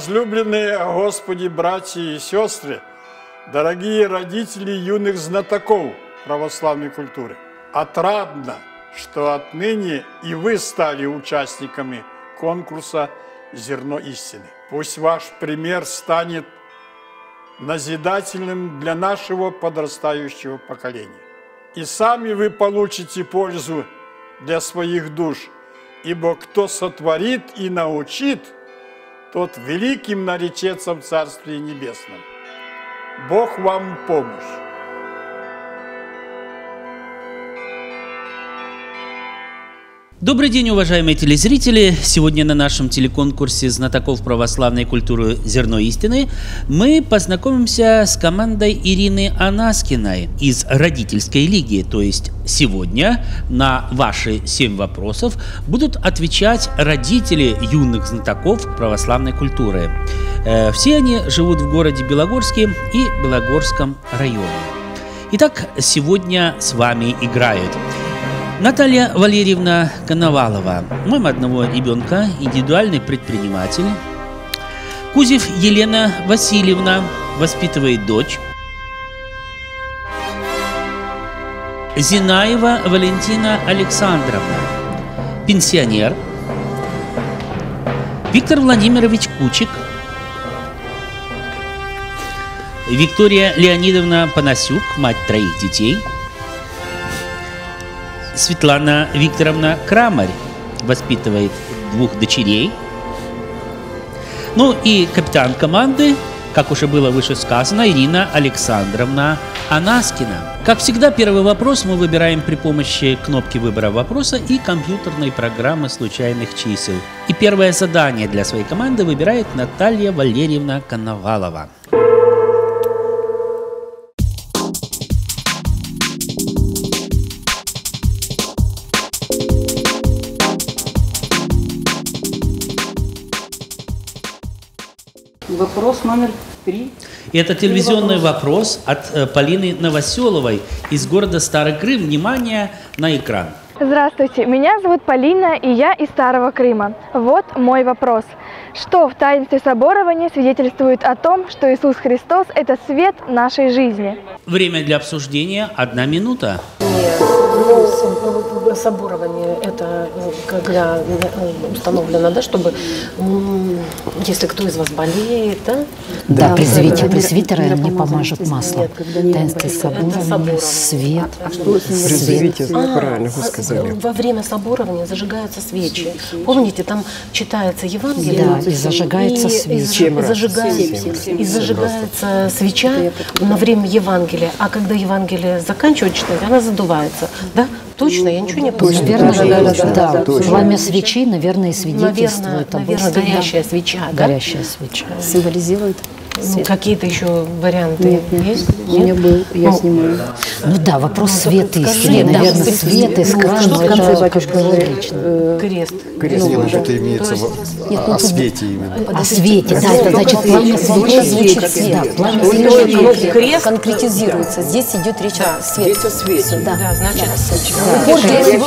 Возлюбленные Господи, братья и сестры, дорогие родители юных знатоков православной культуры, отрадно, что отныне и вы стали участниками конкурса «Зерно истины». Пусть ваш пример станет назидательным для нашего подрастающего поколения. И сами вы получите пользу для своих душ, ибо кто сотворит и научит – тот великим наречется в Царстве Небесном. Бог вам помощь. Добрый день, уважаемые телезрители! Сегодня на нашем телеконкурсе знатоков православной культуры «Зерно истины» мы познакомимся с командой Ирины Анаскиной из родительской лиги. То есть сегодня на ваши семь вопросов будут отвечать родители юных знатоков православной культуры. Э, все они живут в городе Белогорске и Белогорском районе. Итак, сегодня с вами играют Наталья Валерьевна Коновалова, мама одного ребенка, индивидуальный предприниматель. Кузев Елена Васильевна воспитывает дочь. Зинаева Валентина Александровна, пенсионер. Виктор Владимирович Кучик. Виктория Леонидовна Панасюк, мать троих детей – Светлана Викторовна Крамарь воспитывает двух дочерей. Ну и капитан команды, как уже было выше сказано, Ирина Александровна Анаскина. Как всегда, первый вопрос мы выбираем при помощи кнопки выбора вопроса и компьютерной программы случайных чисел. И первое задание для своей команды выбирает Наталья Валерьевна Коновалова. Вопрос номер три. И это телевизионный вопрос от э, Полины Новоселовой из города Старый Крым. Внимание на экран. Здравствуйте, меня зовут Полина, и я из Старого Крыма. Вот мой вопрос. Что в таинстве соборования свидетельствует о том, что Иисус Христос – это свет нашей жизни? Время для обсуждения – одна минута. Ну, соборование это когда э, установлено, да, чтобы если кто из вас болеет, да? Да, да пресвитер, пресвитеры мне помажут маслом. Таинство соборования, свет. А что свет? А, правильно вы сказали. Во время соборования зажигаются свечи. Помните, там читается Евангелие. Да, и зажигается свеча. И, зажигается, и зажигается свеча на время Евангелия. А когда Евангелие заканчивает читать, она задувается. Да? Точно, я ничего не помню. Верно, да, да, да, да, да. Пламя свечей, наверное, и свидетельствует наверное, об наверное, горящая свеча, да? Горящая свеча. Символизирует ну, какие-то еще варианты нет, нет, есть? Нет? У меня был, я ну, снимаю. Ну да, вопрос ну, света истины. Да, наверное, да, свет из крана. Что в конце батюшка э, Крест. Крест, ну, нет, это имеется в, нет, о свете именно. О свете, да, это значит пламя свечи. Да, пламя свечи. Крест конкретизируется. Здесь идет речь о свете. Здесь о свете. Да, да значит,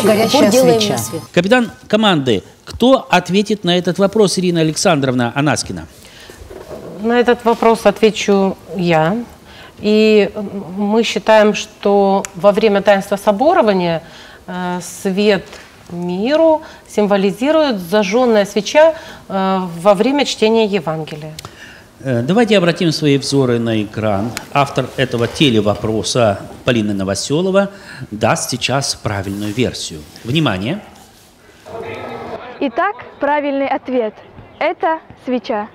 горящая свеча. Капитан команды, кто ответит на этот вопрос, Ирина Александровна Анаскина? На этот вопрос отвечу я. И мы считаем, что во время таинства соборования э, свет миру символизирует зажженная свеча э, во время чтения Евангелия. Э, давайте обратим свои взоры на экран. Автор этого телевопроса Полина Новоселова даст сейчас правильную версию. Внимание! Итак, правильный ответ – это свеча.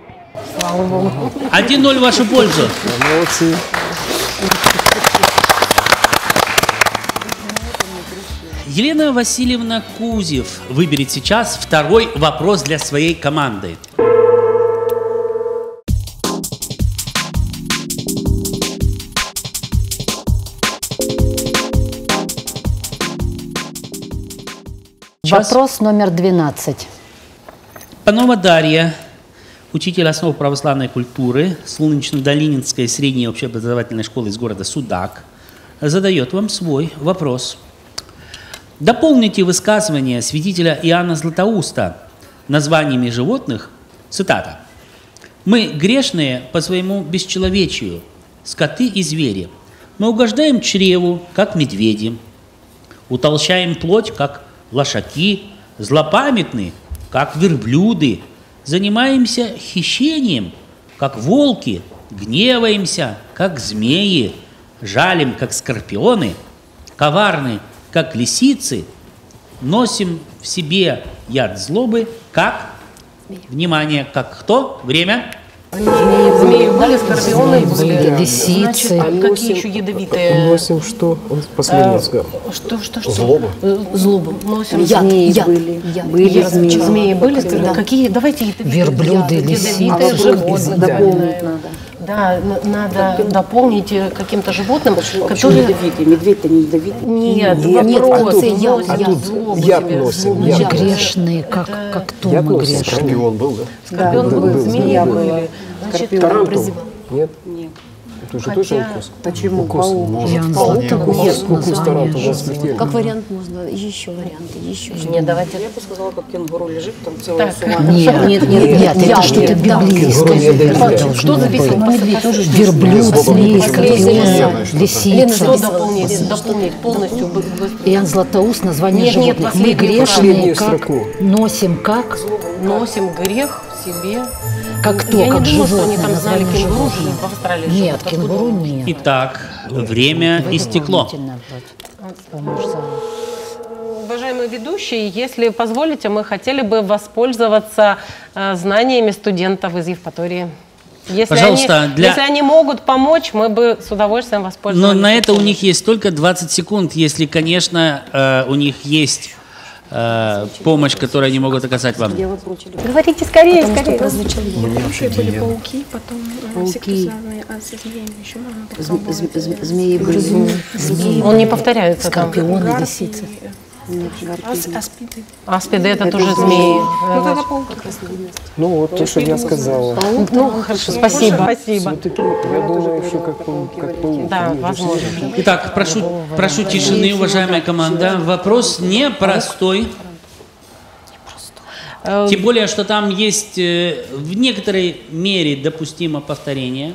Слава Богу. 1-0 в вашу пользу. Молодцы. Елена Васильевна Кузев выберет сейчас второй вопрос для своей команды. Вопрос номер 12. Панова Дарья учитель основ православной культуры Солнечно-Долининской средней общеобразовательной школы из города Судак, задает вам свой вопрос. Дополните высказывание святителя Иоанна Златоуста названиями животных, цитата, Мы грешные по своему бесчеловечию, скоты и звери. Мы угождаем чреву, как медведи, утолщаем плоть, как лошаки, злопамятны, как верблюды, занимаемся хищением, как волки, гневаемся, как змеи, жалим, как скорпионы, коварны, как лисицы, носим в себе яд злобы, как, внимание, как кто? Время? Змеи были, скорпионы были. лисицы. Значит, какие еще ядовитые? Носим что? Последний сказал. Что, что, что? Злоба. Злобу. Носим Яд, змеи яд, были. яд. Были змеи. Яд. Змеи были? Да. Какие? Давайте ядовитые. Верблюды, лисицы. Ядовитые животные. дополнить надо. Да, надо дополнить э, каким-то животным, которые... ядовитый. Медведь-то не ядовитый. Нет, Нет, вопрос. а тут яд, яд. злобу яд носим, Мы яд. грешные, как, как кто Я мы грешные? скорпион был, да? Скорпион Да, был, был, змеи змея были. была. Значит, Тарантул? Нет? Нет. Это же Хотя- тоже укус. Почему? Укус Паук. может. Златоуст, Укус, укус тарантула смертельный. Как вариант можно, еще варианты, еще Нет, давайте. Я бы сказала, как кенгуру лежит, там целая Так. сума. Нет, нет, нет, нет, это что-то библейское, Что записано? Медведь тоже Верблюд, что-то. лисица. Что дополнить? Дополнить полностью. Иоанн Златоуст, название Нет, нет, животных. Мы грешные, как носим, как, Носим грех в себе. Как кто, Я как не думаю, что они там знали кенгуру в Австралии. Нет, кенгуру нет. Итак, время истекло. Уважаемые ведущие, если позволите, мы хотели бы воспользоваться э, знаниями студентов из Евпатории. Если Пожалуйста, они, для- если они могут помочь, мы бы с удовольствием Но воспользовались. на это у них есть только 20 секунд, если, конечно, э, у них есть э, помощь, которую они могут оказать вам. Говорите скорее, Потому что скорее. прозвучали вообще были пауки, потом э, Пауки. а, со змеями еще можно Змеи были. Змеи, Он не повторяется скорпионы, лисицы. Аспиды. Аспиды это, Это тоже змеи. Ну тогда паук как раз. Ну вот то, что я сказала. Ну, хорошо, спасибо. Спасибо. Все-таки, я думаю, еще как, пау- как паук. Да, возможно. Итак, прошу, прошу тишины, уважаемая команда. Вопрос непростой. Э, Тем более, что там есть э, в некоторой мере допустимо повторение.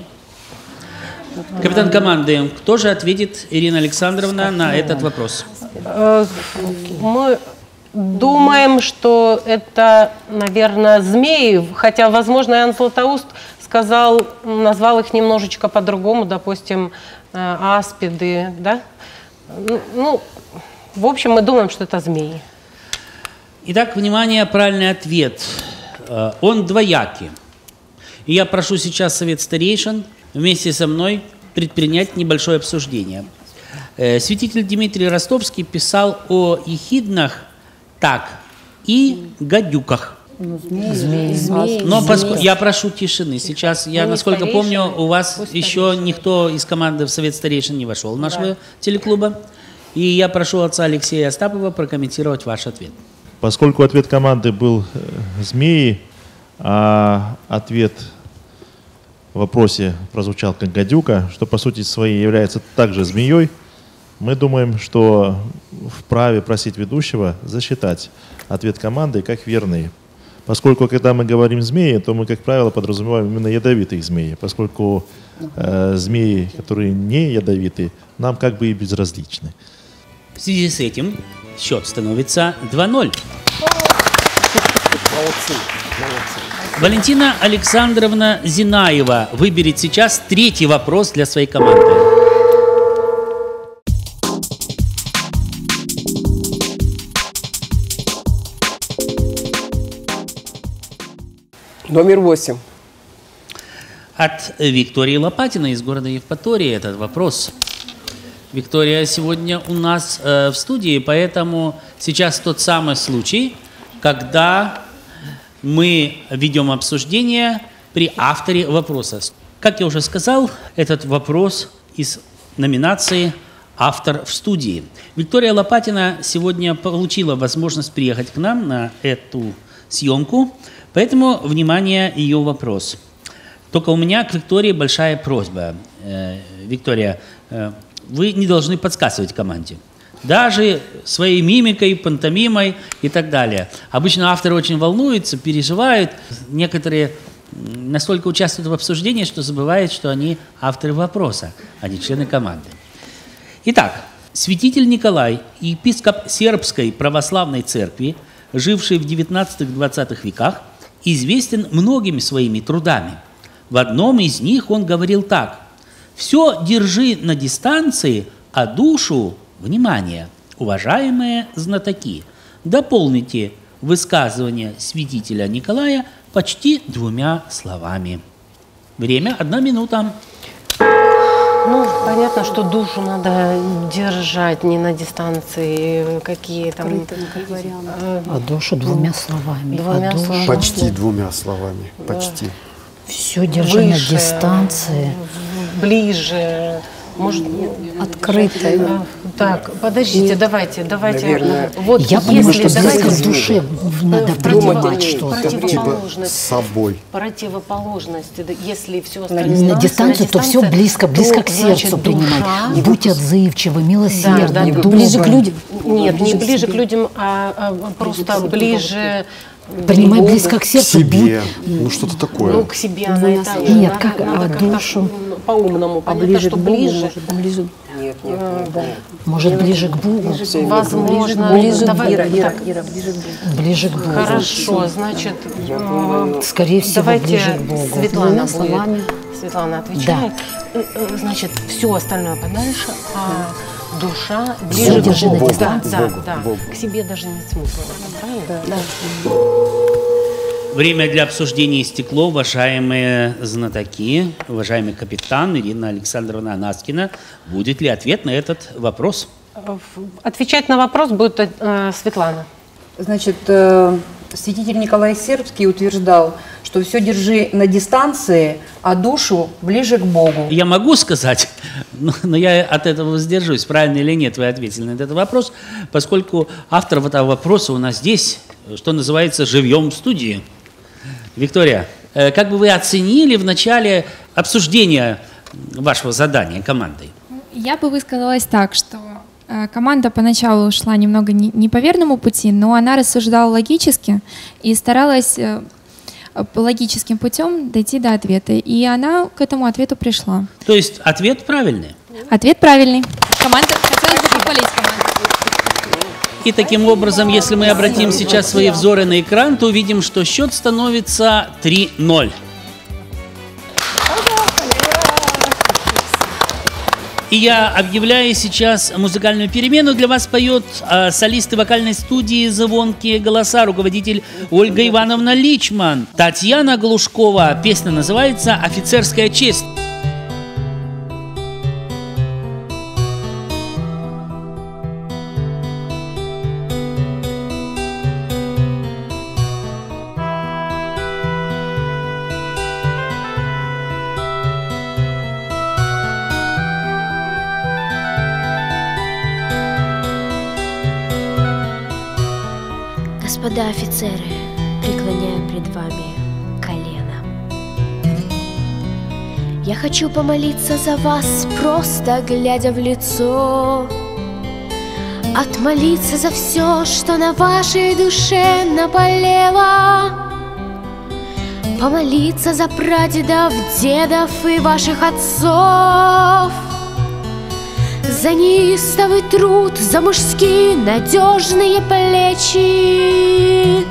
Капитан команды, кто же ответит, Ирина Александровна, на этот вопрос? э, Мы думаем, что это, наверное, змеи, хотя, возможно, Иоанн Златоуст сказал, назвал их немножечко по-другому, допустим, э, аспиды, да? Ну, Ну, в общем, мы думаем, что это змеи. Итак, внимание, правильный ответ. Э, Он двоякий. И я прошу сейчас совет старейшин вместе со мной предпринять небольшое обсуждение. Э, Святитель Дмитрий Ростовский писал о ехиднах так и гадюках. Змеи. Но поско- я прошу тишины. Сейчас, я, Мы насколько старейшины, помню, у вас пусть еще никто из команды в Совет старейшин не вошел в нашего телеклуба. И я прошу отца Алексея Остапова прокомментировать ваш ответ. Поскольку ответ команды был э, змеи, а ответ вопросе прозвучал как гадюка, что по сути своей является также змеей, мы думаем, что вправе просить ведущего засчитать ответ команды как верный. Поскольку, когда мы говорим змеи, то мы, как правило, подразумеваем именно ядовитых змей, поскольку э, змеи, которые не ядовиты, нам как бы и безразличны. В связи с этим счет становится 2-0. Валентина Александровна Зинаева выберет сейчас третий вопрос для своей команды. Номер восемь. От Виктории Лопатиной из города Евпатории этот вопрос. Виктория сегодня у нас э, в студии, поэтому сейчас тот самый случай, когда мы ведем обсуждение при авторе вопроса. Как я уже сказал, этот вопрос из номинации «Автор в студии». Виктория Лопатина сегодня получила возможность приехать к нам на эту съемку, поэтому, внимание, ее вопрос. Только у меня к Виктории большая просьба. Э, Виктория, э, вы не должны подсказывать команде. Даже своей мимикой, пантомимой и так далее. Обычно авторы очень волнуются, переживают. Некоторые настолько участвуют в обсуждении, что забывают, что они авторы вопроса, а не члены команды. Итак, святитель Николай, епископ Сербской православной церкви, живший в 19-20 веках, известен многими своими трудами. В одном из них он говорил так. «Все держи на дистанции, а душу, внимание, уважаемые знатоки, дополните высказывание святителя Николая почти двумя словами». Время – одна минута. Ну, понятно, что душу надо держать не на дистанции, какие там... э, А душу двумя словами. Двумя а душу словами. Почти двумя словами. Почти. все держи на дистанции. Ближе. Может, Открыто. э, Так, подождите, давайте, давайте. Наверное, вот Я понимаю, если что давайте близко к душе надо в принимать против- что-то. Типа с собой. Противоположность, если все На, остальное на дистанцию, то все близко, близко к сердцу принимать. Будь отзывчивы, милосердны, Да, да. Ближе к людям. Нет, не ближе к людям, а, а просто ближе. Принимай близко к К сердцу. себе. Ну что-то Ну, такое. к себе она Двумя и так словами. же. Нет, как, а душу? м, По-умному, А понятно, ближе что к Богу, ближе. может, ближе. Нет, нет, нет. Может, ближе к Богу. Возможно, Ближе к давай- Ира, Ира, так, Ира, ближе к Богу. Ближе к Богу. Хорошо, значит, э, Скорее всего, давайте ближе к Богу. Светлана будет. словами. Светлана отвечает. Э, э, Значит, все остальное подальше, а душа ближе к Богу. Да, дистанции. да, да. Богу. К себе даже не смысла. Правильно? Да. Время для обсуждения истекло, уважаемые знатоки, уважаемый капитан Ирина Александровна Анаскина. Будет ли ответ на этот вопрос? Э, Отвечать на вопрос будет э, Светлана. Значит, э, святитель Николай Сербский утверждал, что все держи на дистанции, а душу ближе к Богу. Я могу сказать, но, но я от этого воздержусь, правильно или нет вы ответили на этот вопрос, поскольку автор этого вопроса у нас здесь, что называется, живьем в студии. Виктория, э, как бы вы оценили в начале обсуждения вашего задания командой? Я бы высказалась так, что э, команда поначалу шла немного не, по верному пути, но она рассуждала логически и старалась э, логическим путем дойти до ответа. И она к этому ответу пришла. То есть ответ правильный. Ответ правильный. Команда, хотелось бы похвалить команду. И таким образом, если мы обратим сейчас свои взоры на экран, то увидим, что счет становится 3-0. И я объявляю сейчас музыкальную перемену. Для вас поет э, солисты вокальной студии «Звонкие голоса», руководитель Ольга Ивановна Личман. Татьяна Глушкова. Песня называется «Офицерская честь». Господа офицеры, преклоняю пред вами колено. Я хочу помолиться за вас, просто глядя в лицо. Отмолиться за все, что на вашей душе наболело. Помолиться за прадедов, дедов и ваших отцов. За неистовый труд, за мужские надежные плечи,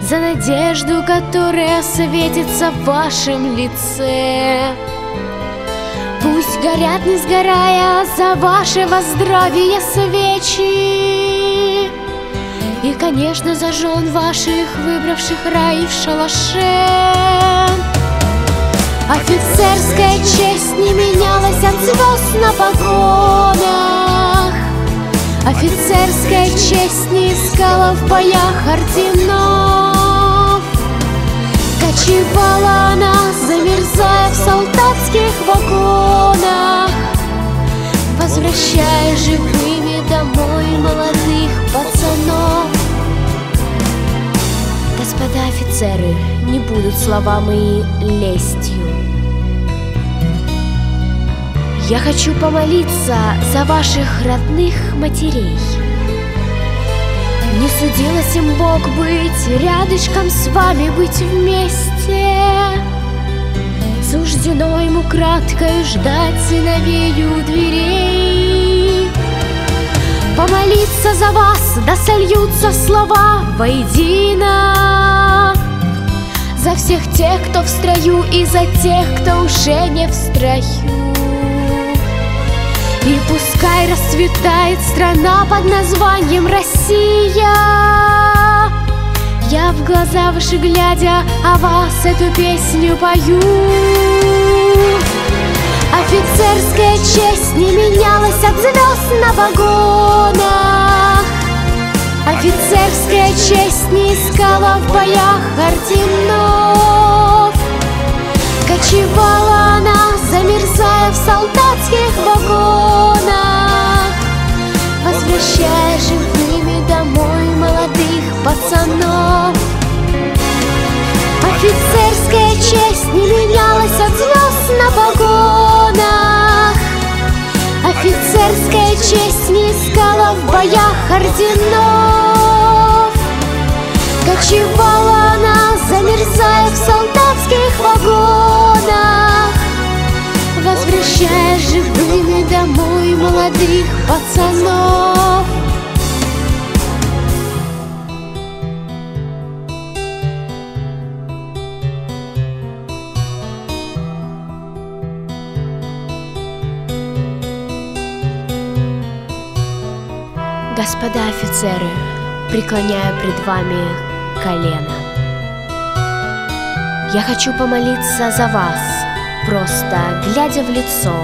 За надежду, которая светится в вашем лице. Пусть горят, не сгорая, за ваше здравие свечи. И, конечно, за жен ваших, выбравших рай в шалаше. Офицерская честь не менялась от звезд на погонах. Офицерская честь не искала в боях орденов. Кочевала она, замерзая в солдатских вагонах, Возвращая живыми домой молодых пацанов. Господа офицеры, не будут слова мои лестью. Я хочу помолиться за ваших родных матерей. Не судилось им Бог быть рядышком с вами, быть вместе. Суждено ему краткою ждать сыновею у дверей. Помолиться за вас, да сольются слова воедино. За всех тех, кто в строю, и за тех, кто уже не в строю. И пускай расцветает страна под названием Россия. Я в глаза ваши глядя о вас эту песню пою. Офицерская честь не менялась от звезд на вагонах. Офицерская честь не искала в боях орденов. Кочевала она, замерзая в солдатских пацанов. Офицерская честь не менялась от звезд на погонах. Офицерская честь не искала в боях орденов. Кочевала она, замерзая в солдатских вагонах, Возвращая живыми домой молодых пацанов. Господа офицеры, преклоняю пред вами колено. Я хочу помолиться за вас, просто глядя в лицо.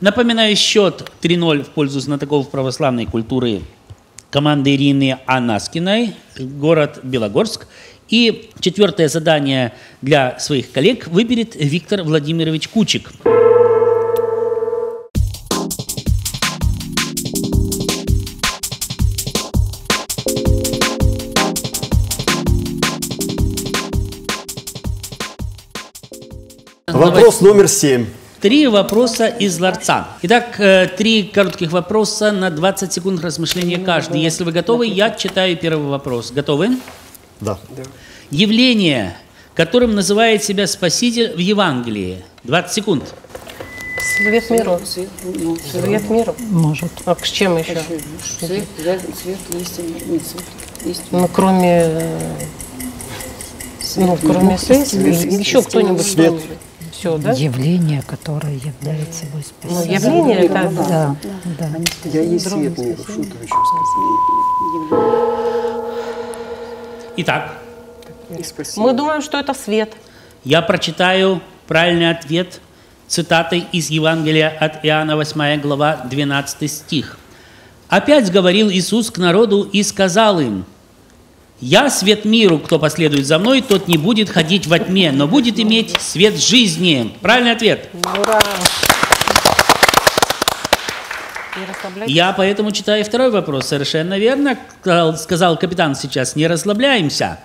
Напоминаю счет 3-0 в пользу знатоков православной культуры команды Ирины Анаскиной, город Белогорск. И четвертое задание для своих коллег выберет Виктор Владимирович Кучик. Вопрос номер семь. Три вопроса из ларца. Итак, э, три коротких вопроса на 20 секунд размышления каждый. Если вы готовы, я читаю первый вопрос. Готовы? Да. Явление, которым называет себя Спаситель в Евангелии. 20 секунд. Свет миру. Свет миру. Может. А с чем еще? Свет, нет, свет. Ну, кроме... Ну, кроме света, еще кто-нибудь Свет. Все, да? Явление, которое является собой Ну, спасителем. явление это... Да, да. Я есть свет мира. Что ты еще Итак, Мы думаем, что это свет. я прочитаю правильный ответ цитатой из Евангелия от Иоанна 8 глава 12 стих. «Опять говорил Иисус к народу и сказал им, «Я свет миру, кто последует за мной, тот не будет ходить во тьме, но будет иметь свет жизни». Правильный ответ. Ура! Я поэтому читаю второй вопрос. Совершенно верно, сказал- капитан сейчас, не расслабляемся.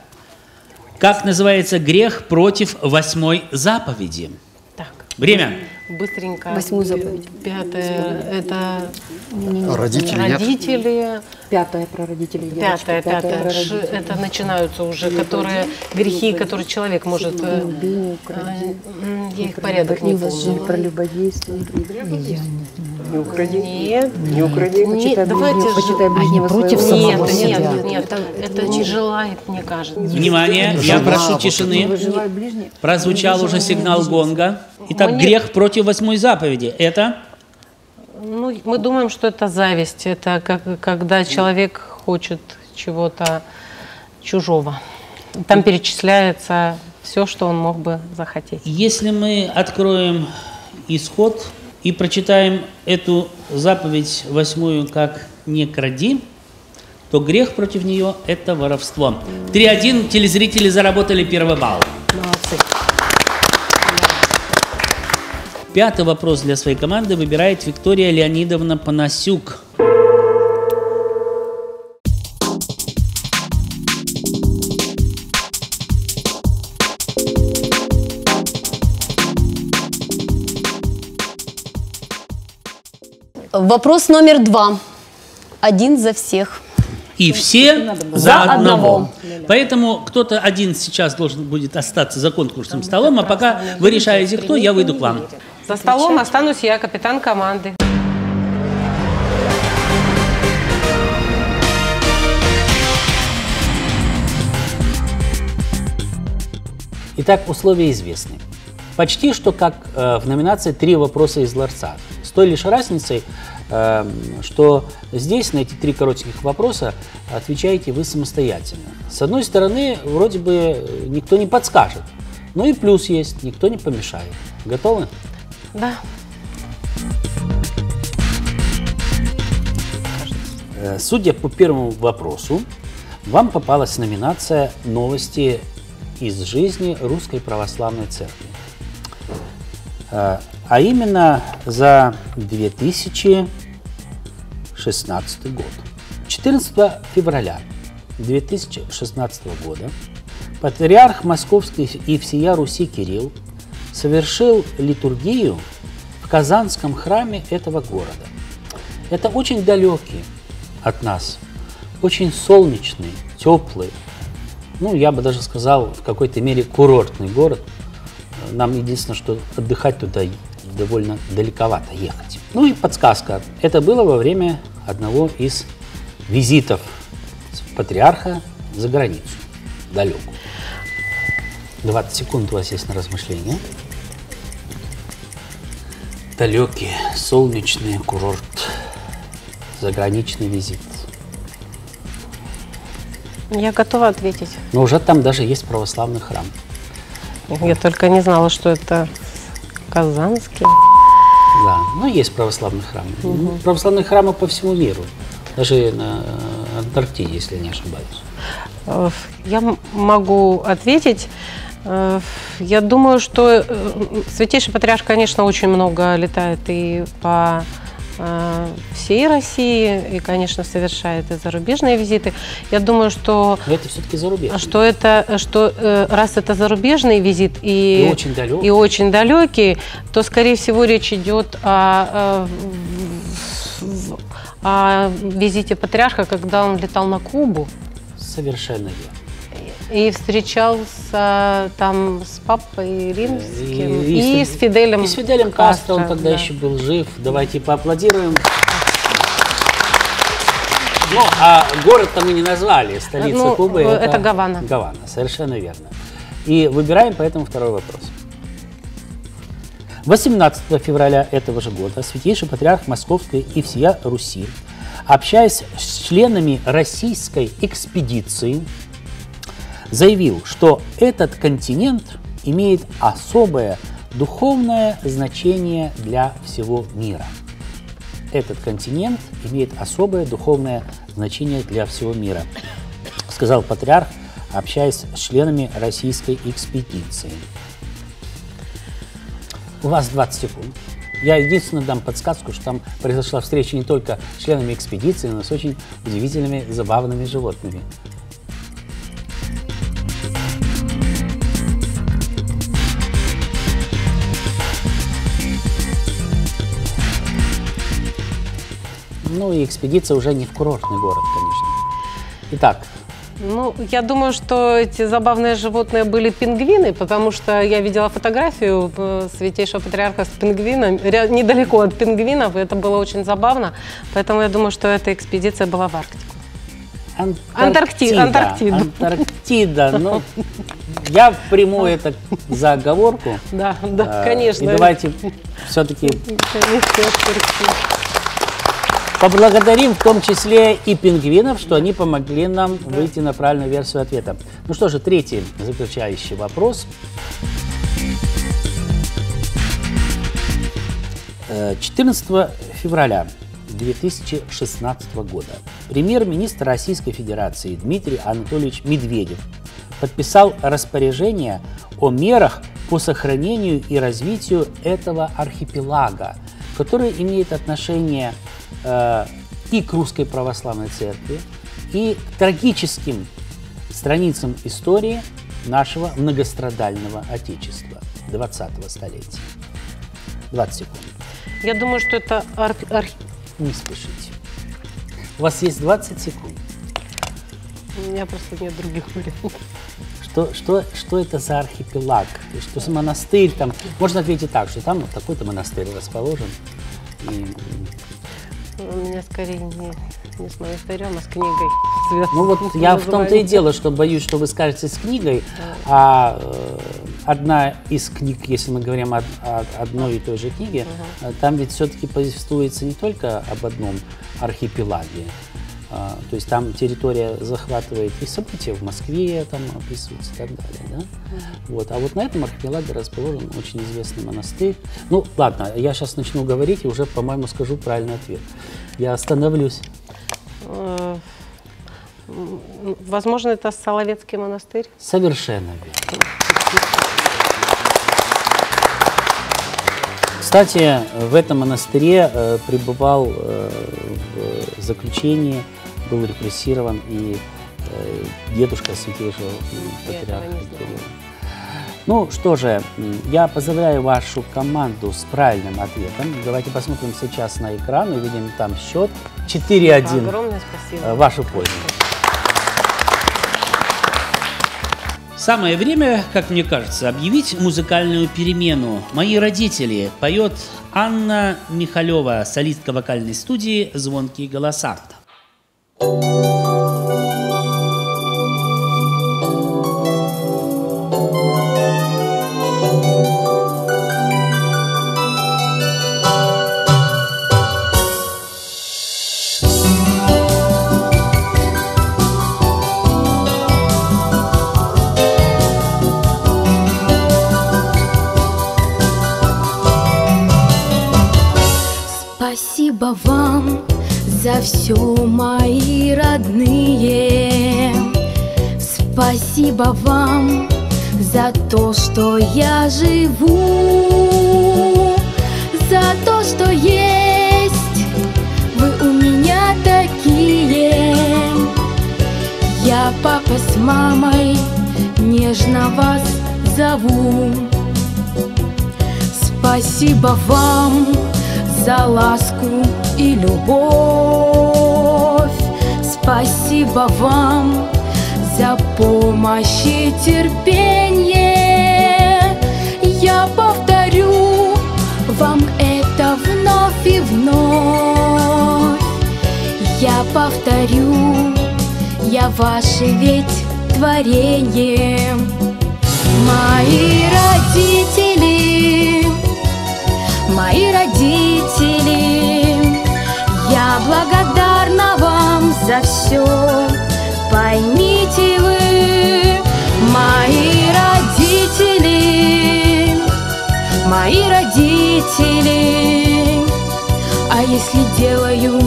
Как называется грех против восьмой заповеди? Так, Время. быстренько. Восьмую заповедь. Пятое – это Родители нет. Родители. Пятое про родителей. Пятое, пятое. про Ш- родителей. Это начинаются уже, которые грехи, которые человек может... э, Убей, а, укради. м, Я их порядок не Про помню. любодействие. Не укради. Нет, Не укради. нет, Почитай давайте ближнего, же- почитай Они ближнего против своего. самого Нет, себя. нет, нет, это не желает, мне кажется. Внимание, я прошу тишины. Прозвучал уже сигнал гонга. Итак, грех против восьмой заповеди. Это Ну, мы думаем, что это зависть. Это как, когда человек хочет чего-то чужого. Там перечисляется все, что он мог бы захотеть. если мы откроем исход и прочитаем эту заповедь восьмую как «не кради», то грех против нее – это воровство. 3-1, телезрители заработали первый балл. Пятый вопрос для своей команды выбирает Виктория Леонидовна Панасюк. Вопрос номер два. Один за всех. И все за одного. Поэтому кто-то один сейчас должен будет остаться за конкурсным столом, а пока вы решаете, кто, я выйду к вам. За столом останусь я, капитан команды. Итак, условия известны. Почти что как э, в номинации «Три вопроса из ларца». С той лишь разницей, э, что здесь на эти три коротеньких вопроса отвечаете вы самостоятельно. С одной стороны, вроде бы никто не подскажет. Но и плюс есть, никто не помешает. Готовы? Да. Э, Судя по первому вопросу, вам попалась номинация «Новости из жизни Русской Православной Церкви». Э, А именно за 2016 год. 14 февраля 2016 года патриарх Московской и всея Руси Кирилл совершил литургию в Казанском храме этого города. Это очень далекий от нас, очень солнечный, теплый, ну, я бы даже сказал, в какой-то мере курортный город. Нам единственное, что отдыхать туда довольно далековато ехать. Ну и подсказка. Это было во время одного из визитов патриарха за границу, далеко. 20 секунд у вас есть на размышление. Далекий, солнечный курорт, заграничный визит. Я готова ответить. Но уже там даже есть православный храм. Я только не знала, что это Казанский. Да, ну есть православный храм. Ну, Православные храмы по всему миру. Даже на Антарктиде, если я не ошибаюсь. Э, Я могу ответить. Э, Я думаю, что э, Святейший Патриарх, конечно, очень много летает и по э, всей России, и, конечно, совершает и зарубежные визиты. Я думаю, что Но это все-таки зарубежье. что это, что раз это зарубежный визит и, И очень далекий. и очень далекий, то, скорее всего, речь идет о, э, о визите патриарха, когда он летал на Кубу Совершенно верно. И встречался там с папой римским и, и с Фиделем. И с Фиделем Кастро, он тогда да. еще был жив. Давайте поаплодируем. Ну, а город-то мы не назвали, столица Ну, Кубы. э, это Гавана. Гавана, совершенно верно. И выбираем поэтому второй вопрос. 18 февраля этого же года Святейший Патриарх Московской и всея Руси, общаясь с членами российской экспедиции, заявил, что этот континент имеет особое духовное значение для всего мира. Этот континент имеет особое духовное значение для всего мира, сказал патриарх, общаясь с членами российской экспедиции. У вас 20 секунд. Я единственное дам подсказку, что там произошла встреча не только с членами экспедиции, но и с очень удивительными, забавными животными. И экспедиция уже не в курортный город, конечно. Итак, Ну, я думаю, что эти забавные животные были пингвины, потому что я видела фотографию э, святейшего патриарха с пингвином, недалеко от пингвинов, и это было очень забавно. Поэтому я думаю, что эта экспедиция была в Арктику. Антаркти- Антарктида. Антарктида. Ну, я приму это за оговорку. Да, да, А, конечно. И давайте все-таки Конечно, Антарктида. Поблагодарим в том числе и пингвинов, что они помогли нам выйти на правильную версию ответа. Ну что же, третий заключающий вопрос. Э, 14 февраля 2016 года премьер-министр Российской Федерации Дмитрий Анатольевич Медведев подписал распоряжение о мерах по сохранению и развитию этого архипелага, который имеет отношение э, и к Русской Православной Церкви, и к трагическим страницам истории нашего многострадального Отечества 20-го столетия. 20 секунд. Я думаю, что это арх- арх- не спешите. У вас есть 20 секунд. У меня просто нет других вариантов. Что, что, что это за архипелаг? Что за монастырь там? Можно ответить так, что там вот такой-то монастырь расположен. И, У меня скорее не, не с монастырем, а с книгой связано. ну вот я в том-то и дело, что боюсь, что вы скажете с книгой, а э, одна из книг, если мы говорим о, о одной и той же книге, э, там ведь все-таки повествуется не только об одном архипелаге. А, то есть там территория захватывает и события в Москве, там описываются и так далее. Да? Вот. А вот на этом архипелаге расположен очень известный монастырь. Ну, ладно, я сейчас начну говорить и уже, по-моему, скажу правильный ответ. Я остановлюсь. Э, Возможно, это Соловецкий монастырь. Совершенно верно. Кстати, в этом монастыре э, пребывал э, в заключении, был репрессирован и э, дедушка святейшего патриарха. Кирилла. Ну что же, я поздравляю вашу команду с правильным ответом. Давайте посмотрим сейчас на экран, увидим там счет 4-1 Огромное спасибо. э, вашу пользу. Самое время, как мне кажется, объявить музыкальную перемену. «Мои родители» поет Анна Михалева, солистка вокальной студии «Звонкие голоса». Спасибо вам за все, мои родные. Спасибо вам за то, что я живу, за то, что есть вы у меня такие. Я папа с мамой нежно вас зову. Спасибо вам за ласку и любовь. Спасибо вам за помощь и терпение. Я повторю вам это вновь и вновь. Я повторю, я ваше ведь творение. Мои родители, я благодарна вам за все. Поймите вы, мои родители, мои родители. А если делаю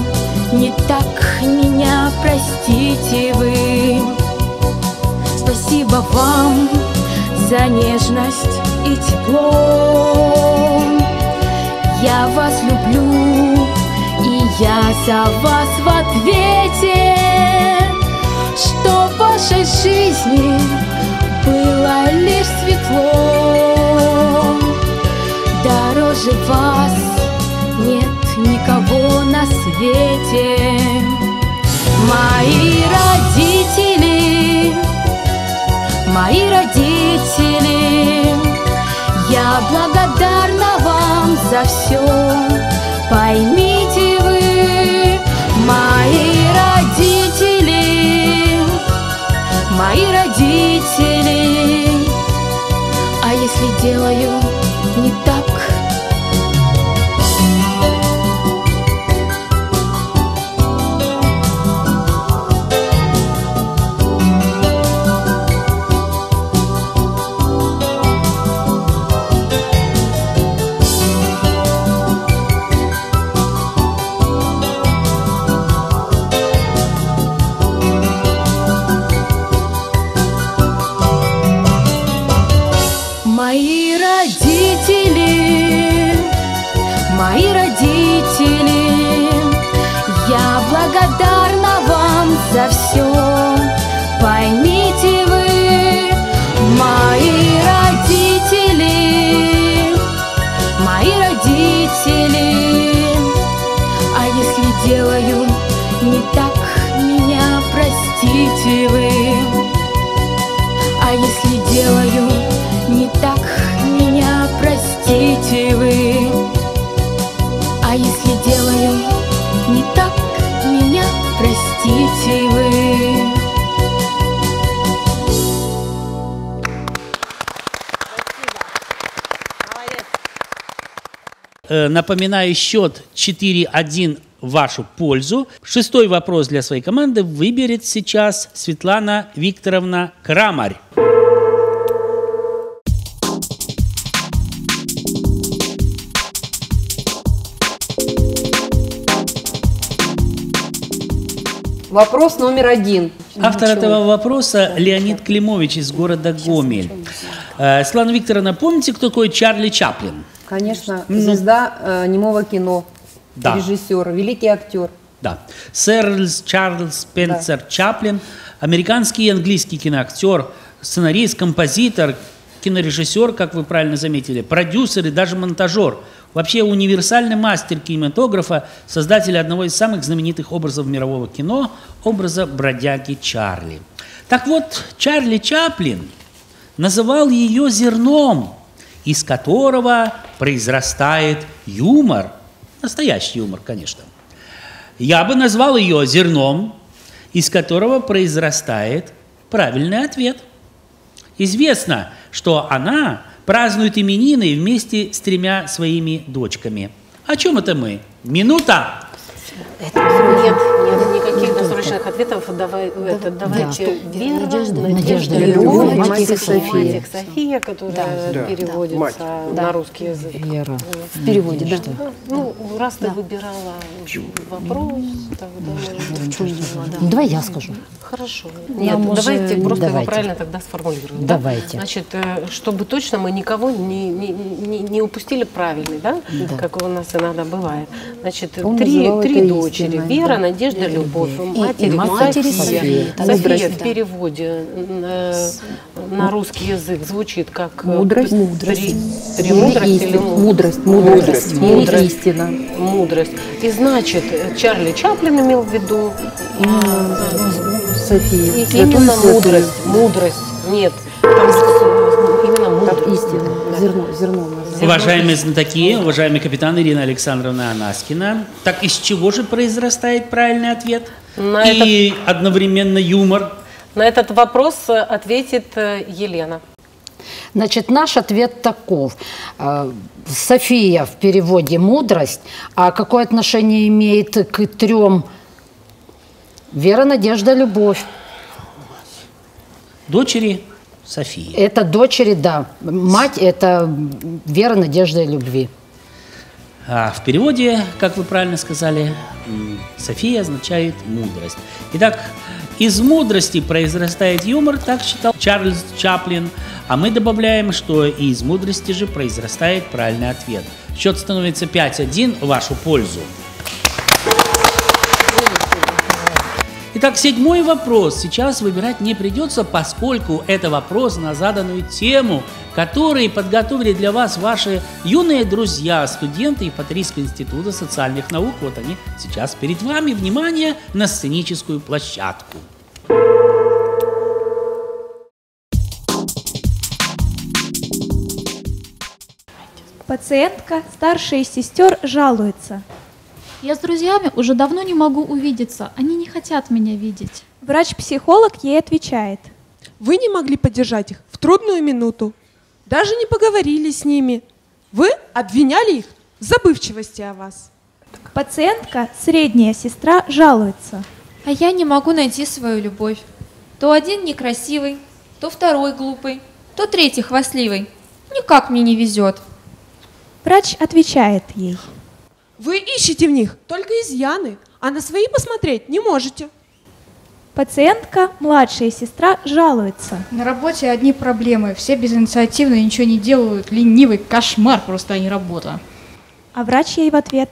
не так, меня простите вы. Спасибо вам за нежность и тепло. Я вас люблю, я за вас в ответе, что в вашей жизни было лишь светло. Дороже вас нет никого на свете. Мои родители, мои родители, я благодарна вам за все. Поймите мои родители. А если делаю не так, за все. Напоминаю, счет 4-1 в вашу пользу. Шестой вопрос для своей команды выберет сейчас Светлана Викторовна Крамарь. Вопрос номер один. Автор этого вопроса Леонид Климович из города Гомель. Э, Светлана Викторовна, помните, кто такой Чарли Чаплин? Конечно, Ну. звезда э, немого кино, Да. режиссер, великий актер. Да. Сэр Чарльз Спенсер Чаплин, американский и английский киноактер, сценарист, композитор, кинорежиссер, как вы правильно заметили, продюсер и даже монтажер. Вообще универсальный мастер кинематографа, создатель одного из самых знаменитых образов мирового кино, образа бродяги Чарли. Так вот, Чарли Чаплин называл ее зерном, из которого произрастает юмор. Настоящий юмор, конечно. Я бы назвал ее зерном, из которого произрастает правильный ответ. Известно, что она празднует именины вместе с тремя своими дочками. О чем это мы? Минута. Нет, нет досрочных ответов. Давай, это, давайте Вера, Надежда, Надежда, Надежда, Любовь, Любовь, Мать София. София. Которая Да. переводится на русский язык. Вера. В переводе, да. Ну, раз ты выбирала вопрос, тогда Ну, Давай я скажу. Хорошо. Нет, может, давайте просто его давайте. правильно тогда сформулируем. да? Давайте. Значит, э, чтобы точно мы никого не, не, не, не упустили правильный, да? Да. Как у нас иногда бывает. Значит, Он три, три дочери. истиной, Вера, да. Надежда, Любовь. И- Матери, матери София. София. София Мудрость, в переводе э, на русский язык звучит как... э, Мудрость. Три, Мудрость. три Или мудрость или истина. му- Мудрость, мудрость. Или Мудрость. истина. Мудрость. И значит, э, Чарли Чаплин имел в виду София. и именно мудрость. Мудрость. Нет. Там именно мудрость. Истина. Зерно, зерно. Уважаемые знатоки, уважаемый капитан Ирина Александровна Анаскина, так из чего же произрастает правильный ответ? На И одновременно юмор. На этот вопрос э, ответит э, Елена. Значит, наш ответ таков. Э, София в переводе «мудрость», а какое отношение имеет к трем Вера, Надежда, Любовь? Дочери Софии. Это дочери, да. Мать – это Вера, Надежда и Любви. А в переводе, как вы правильно сказали, София означает мудрость. Итак, из мудрости произрастает юмор, так считал Чарльз Чаплин. А мы добавляем, что и из мудрости же произрастает правильный ответ. Счет становится 5-1 в вашу пользу. Итак, седьмой вопрос. Сейчас выбирать не придется, поскольку это вопрос на заданную тему, который подготовили для вас ваши юные друзья, студенты Ипатрийского института социальных наук. Вот они сейчас перед вами. Внимание на сценическую площадку. Пациентка, старшая из сестер, жалуется. Я с друзьями уже давно не могу увидеться. Они не хотят меня видеть. Врач-психолог ей отвечает. Вы не могли поддержать их в трудную минуту. Даже не поговорили с ними. Вы обвиняли их в забывчивости о вас. Пациентка, средняя сестра, жалуется. А я не могу найти свою любовь. То один некрасивый, то второй глупый, то третий хвастливый. Никак мне не везет. Врач отвечает ей. Вы ищете в них только изъяны, а на свои посмотреть не можете. Пациентка, младшая сестра, жалуется. На работе одни проблемы, все безинициативно ничего не делают, ленивый кошмар просто, а не работа. А врач ей в ответ.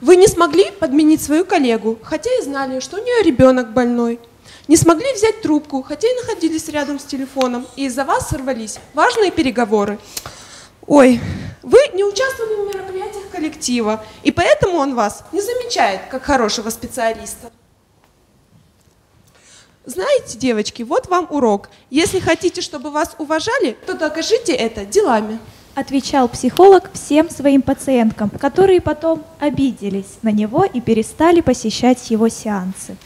Вы не смогли подменить свою коллегу, хотя и знали, что у нее ребенок больной. Не смогли взять трубку, хотя и находились рядом с телефоном, и из-за вас сорвались важные переговоры. Ой, вы не участвовали в мероприятиях коллектива, и поэтому он вас не замечает как хорошего специалиста. Знаете, девочки, вот вам урок. Если хотите, чтобы вас уважали, то докажите это делами. Отвечал психолог всем своим пациенткам, которые потом обиделись на него и перестали посещать его сеансы.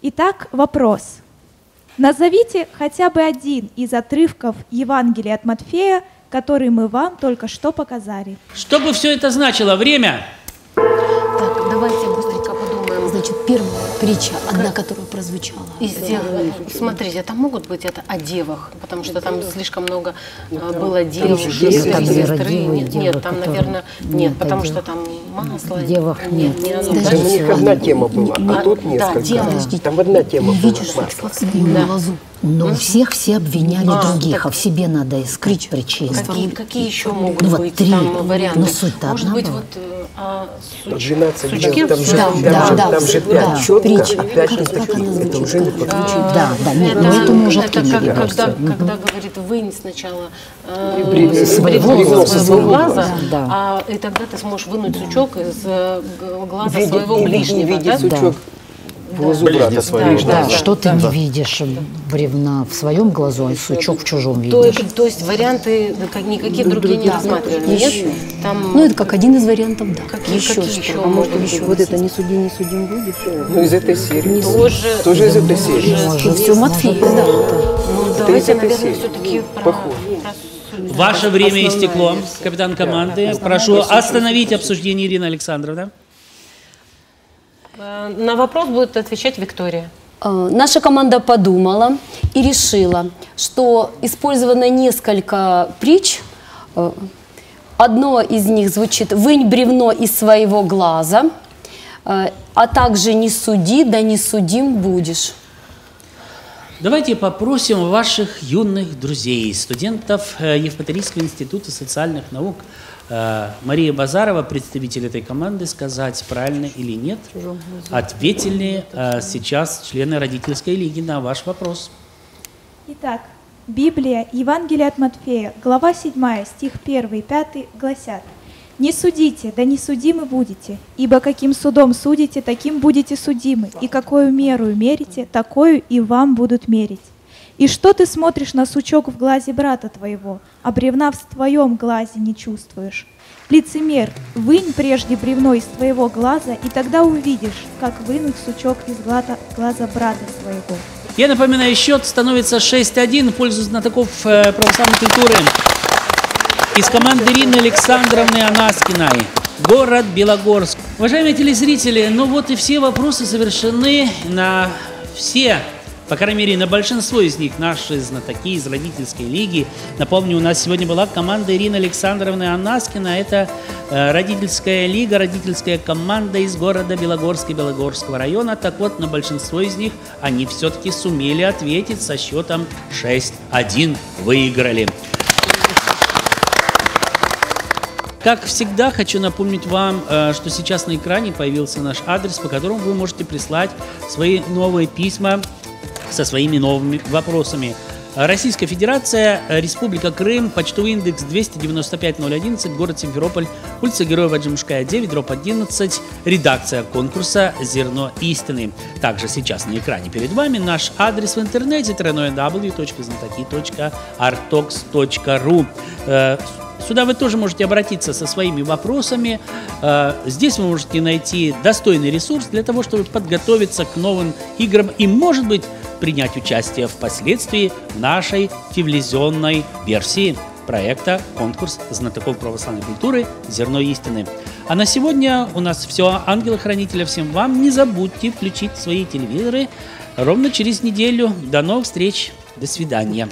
Итак, вопрос. Назовите хотя бы один из отрывков Евангелия от Матфея, который мы вам только что показали. Что бы все это значило? Время! Так, давайте. Значит, первая притча, одна, которая прозвучала. Из дев- Смотрите, там могут быть это о девах, потому что там слишком много э, было дев, же сестры, там сестры. нерадивые Нет, нет, там, наверное, нет, Нет, потому что там масло. девах нет. не оно, Даже да? у них одна тема была, а А, тут несколько. Да. Там одна тема была. Да. Но у всех все обвиняли А, других, так- а в себе надо искать причины. Какие, какие еще могут Ну вот быть три. там варианты? Ну, суть-то Может одна быть, была. вот э, а, Там суч- 12 сучки дел, там же, да, там да, же, да, там же да. пять четко, Притча. а пять Как- не как она Это уже не подключено. Да, да, нет, Это, ну это мы уже это откинули как, когда, когда говорит, вынь сначала э, Бревно своего, своего своего глаза. глаза, Да. а, и тогда ты сможешь вынуть сучок из э, глаза своего ближнего. не видеть да? сучок глазу брата своего. Да, да, что ты да. не видишь бревна в своем глазу, а сучок в чужом То, видишь. есть- то есть варианты да, как- никакие другие не Да. рассматривали, Еще. нет? Там Ну, это как один из вариантов, да. какие, еще какие что? еще А может, еще вот это «Не суди, не судим будет»? Ну, из этой серии. Тоже, Тоже из этой серии. Может, все Матфея, да. ну, из давайте, этой наверное, серии. все-таки про. Ваше время истекло, капитан команды. Прошу остановить обсуждение, Ирина Александровна. Э, На вопрос будет отвечать Виктория. Э, Наша команда подумала и решила, что использовано несколько притч. Э, Одно из них звучит «Вынь бревно из своего глаза», а также «Не суди, да не судим будешь». Давайте попросим ваших юных друзей, студентов Евпаторийского института социальных наук, Мария Базарова, представитель этой команды, сказать, правильно или нет, ответили э, сейчас члены родительской лиги на ваш вопрос. Итак, Библия, Евангелие от Матфея, глава 7, стих 1 и 5 гласят «Не судите, да не судимы будете, ибо каким судом судите, таким будете судимы, и какую меру мерите, такую и вам будут мерить. И что ты смотришь на сучок в глазе брата твоего, а бревна в твоем глазе не чувствуешь? Лицемер, вынь прежде бревно из твоего глаза, и тогда увидишь, как вынуть сучок из глаза, глаза брата своего». Я напоминаю, счет становится 6-1 в пользу знатоков э, православной культуры. Из команды Ирины Александровны Анаскиной. Город Белогорск. Уважаемые телезрители, ну вот и все вопросы совершены на все, по крайней мере, на большинство из них наши знатоки из родительской лиги. Напомню, у нас сегодня была команда Ирины Александровны Анаскина. Это э, родительская лига, родительская команда из города Белогорска Белогорского района. Так вот, на большинство из них они все-таки сумели ответить со счетом 6-1. Выиграли. Как всегда, хочу напомнить вам, э, что сейчас на экране появился наш адрес, по которому вы можете прислать свои новые письма со своими новыми вопросами. Российская Федерация, Республика Крым, почтовый индекс 295011, город Симферополь, улица Героя Джимшкая 9, дробь 11, редакция конкурса «Зерно истины». Также сейчас на экране перед вами наш адрес в интернете www.знатоки.artox.ru Э, Сюда вы тоже можете обратиться со своими вопросами. Э, Здесь вы можете найти достойный ресурс для того, чтобы подготовиться к новым играм и, может быть, принять участие впоследствии в нашей телевизионной версии проекта «Конкурс знатоков православной культуры. Зерно истины». А на сегодня у нас все. Ангелы-хранителя всем вам. Не забудьте включить свои телевизоры ровно через неделю. До новых встреч. До свидания.